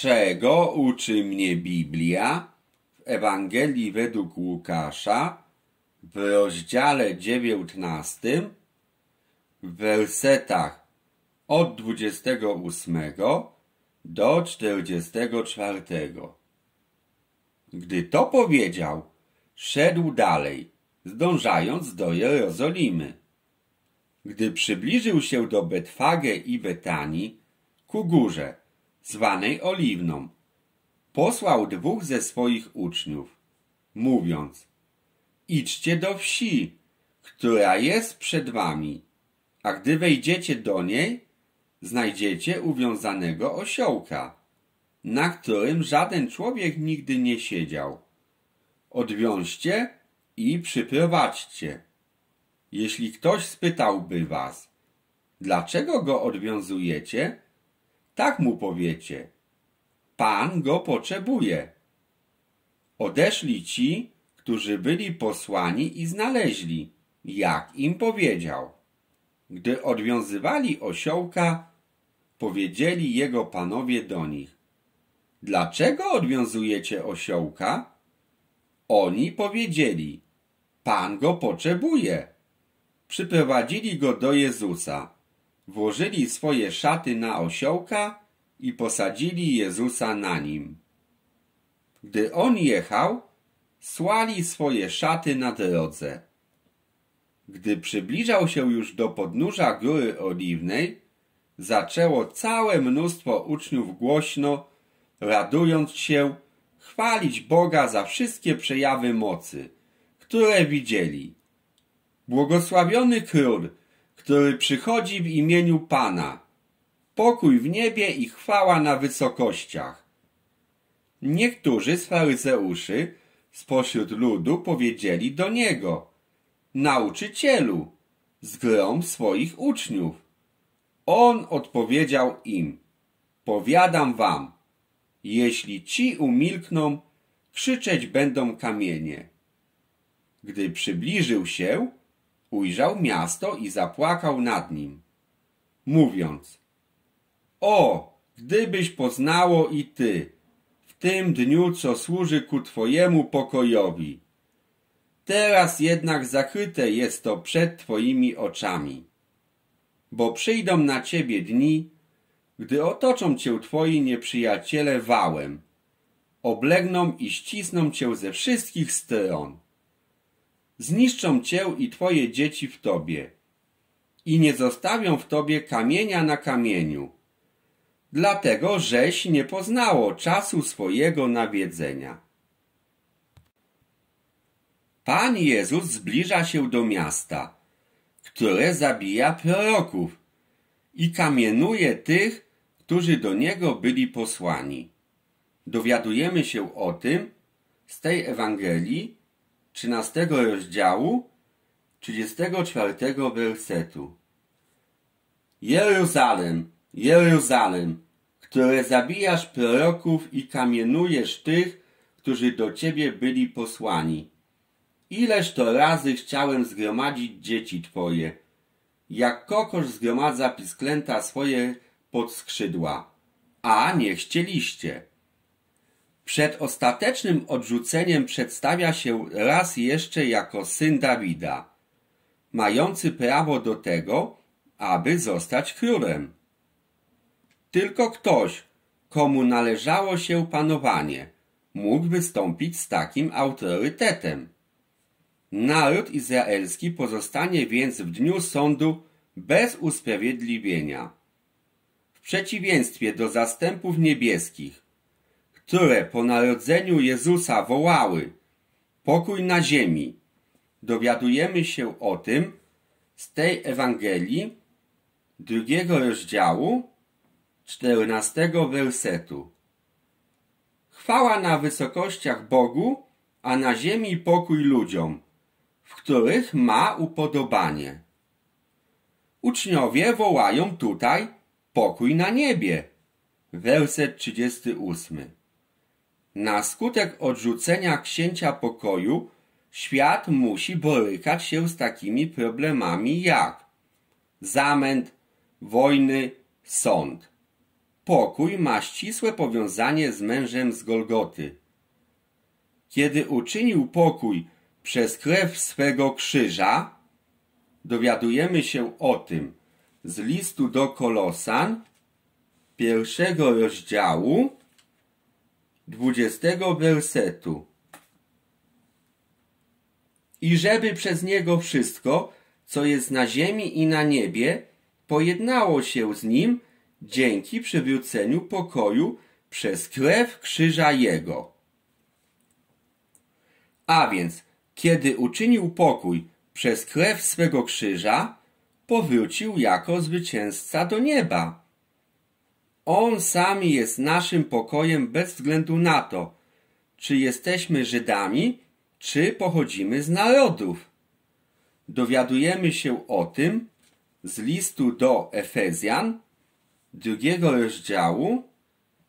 Czego uczy mnie Biblia w Ewangelii według Łukasza w rozdziale 19 w wersetach od 28 do 44. Gdy to powiedział, szedł dalej, zdążając do Jerozolimy. Gdy przybliżył się do Betfage i Betanii, ku górze, zwanej Oliwną, posłał dwóch ze swoich uczniów, mówiąc Idźcie do wsi, która jest przed wami, a gdy wejdziecie do niej, znajdziecie uwiązanego osiołka, na którym żaden człowiek nigdy nie siedział. Odwiążcie i przyprowadźcie. Jeśli ktoś spytałby was, dlaczego go odwiązujecie, tak mu powiecie. Pan go potrzebuje. Odeszli ci, którzy byli posłani i znaleźli, jak im powiedział. Gdy odwiązywali osiołka, powiedzieli jego panowie do nich. Dlaczego odwiązujecie osiołka? Oni powiedzieli. Pan go potrzebuje. Przyprowadzili go do Jezusa włożyli swoje szaty na osiołka i posadzili Jezusa na nim. Gdy on jechał, słali swoje szaty na drodze. Gdy przybliżał się już do podnóża Góry Oliwnej, zaczęło całe mnóstwo uczniów głośno, radując się, chwalić Boga za wszystkie przejawy mocy, które widzieli. Błogosławiony Król, który przychodzi w imieniu Pana. Pokój w niebie i chwała na wysokościach. Niektórzy z faryzeuszy spośród ludu powiedzieli do niego, nauczycielu, zgrom swoich uczniów. On odpowiedział im, powiadam wam, jeśli ci umilkną, krzyczeć będą kamienie. Gdy przybliżył się, ujrzał miasto i zapłakał nad nim, mówiąc O, gdybyś poznało i ty, w tym dniu, co służy ku twojemu pokojowi. Teraz jednak zakryte jest to przed twoimi oczami. Bo przyjdą na ciebie dni, gdy otoczą cię twoi nieprzyjaciele wałem, oblegną i ścisną cię ze wszystkich stron zniszczą cię i twoje dzieci w tobie i nie zostawią w tobie kamienia na kamieniu, dlatego żeś nie poznało czasu swojego nawiedzenia. Pan Jezus zbliża się do miasta, które zabija proroków i kamienuje tych, którzy do niego byli posłani. Dowiadujemy się o tym z tej Ewangelii, 13 rozdziału 34 wersetu. Jeruzalem, Jeruzalem, które zabijasz proroków i kamienujesz tych, którzy do ciebie byli posłani. Ileż to razy chciałem zgromadzić dzieci twoje, jak kokosz zgromadza pisklęta swoje pod skrzydła, a nie chcieliście. Przed ostatecznym odrzuceniem przedstawia się raz jeszcze jako syn Dawida, mający prawo do tego, aby zostać królem. Tylko ktoś, komu należało się panowanie, mógł wystąpić z takim autorytetem. Naród izraelski pozostanie więc w dniu sądu bez usprawiedliwienia. W przeciwieństwie do zastępów niebieskich, które po narodzeniu Jezusa wołały pokój na ziemi, dowiadujemy się o tym z tej Ewangelii drugiego rozdziału czternastego wersetu. Chwała na wysokościach Bogu, a na ziemi pokój ludziom, w których ma upodobanie. Uczniowie wołają tutaj pokój na niebie. Werset 38. Na skutek odrzucenia księcia pokoju świat musi borykać się z takimi problemami jak zamęt, wojny, sąd. pokój ma ścisłe powiązanie z mężem z Golgoty. Kiedy uczynił pokój przez krew swego krzyża, dowiadujemy się o tym z listu do Kolosan, pierwszego rozdziału, dwudziestego wersetu. I żeby przez niego wszystko, co jest na ziemi i na niebie, pojednało się z nim dzięki przywróceniu pokoju przez krew krzyża jego. A więc, kiedy uczynił pokój przez krew swego krzyża, powrócił jako zwycięzca do nieba. On sam jest naszym pokojem bez względu na to, czy jesteśmy Żydami, czy pochodzimy z narodów. Dowiadujemy się o tym z listu do Efezjan, drugiego rozdziału,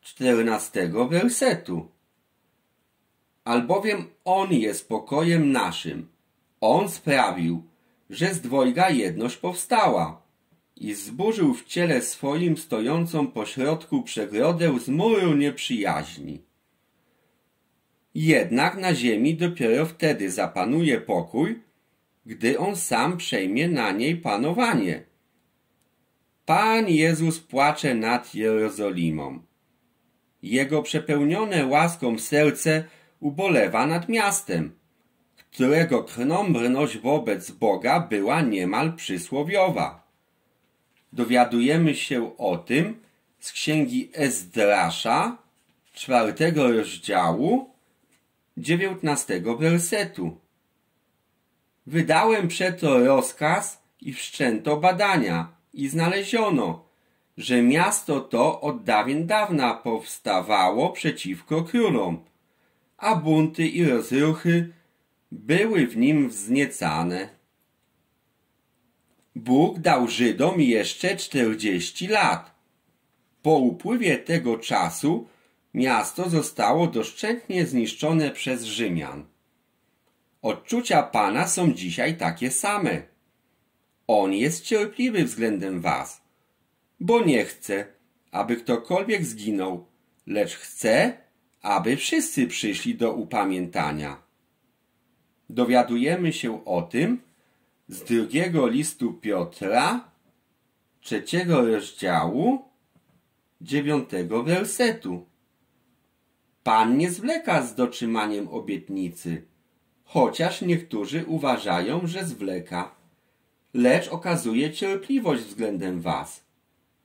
czternastego wersetu. Albowiem On jest pokojem naszym. On sprawił, że z dwojga jedność powstała i zburzył w ciele swoim stojącą pośrodku przegrodę z muru nieprzyjaźni. Jednak na ziemi dopiero wtedy zapanuje pokój, gdy on sam przejmie na niej panowanie. Pan Jezus płacze nad Jerozolimą. Jego przepełnione łaską serce ubolewa nad miastem, którego krnąbrność wobec Boga była niemal przysłowiowa. Dowiadujemy się o tym z księgi Ezdrasza, czwartego rozdziału, dziewiętnastego wersetu. Wydałem przeto rozkaz i wszczęto badania i znaleziono, że miasto to od dawien dawna powstawało przeciwko królom, a bunty i rozruchy były w nim wzniecane. Bóg dał Żydom jeszcze czterdzieści lat. Po upływie tego czasu miasto zostało doszczętnie zniszczone przez Rzymian. Odczucia Pana są dzisiaj takie same. On jest cierpliwy względem was, bo nie chce, aby ktokolwiek zginął, lecz chce, aby wszyscy przyszli do upamiętania. Dowiadujemy się o tym z drugiego listu Piotra, trzeciego rozdziału, dziewiątego wersetu. Pan nie zwleka z dotrzymaniem obietnicy, chociaż niektórzy uważają, że zwleka, lecz okazuje cierpliwość względem was,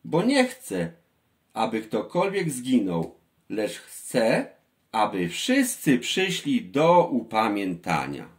bo nie chce, aby ktokolwiek zginął, lecz chce, aby wszyscy przyszli do upamiętania.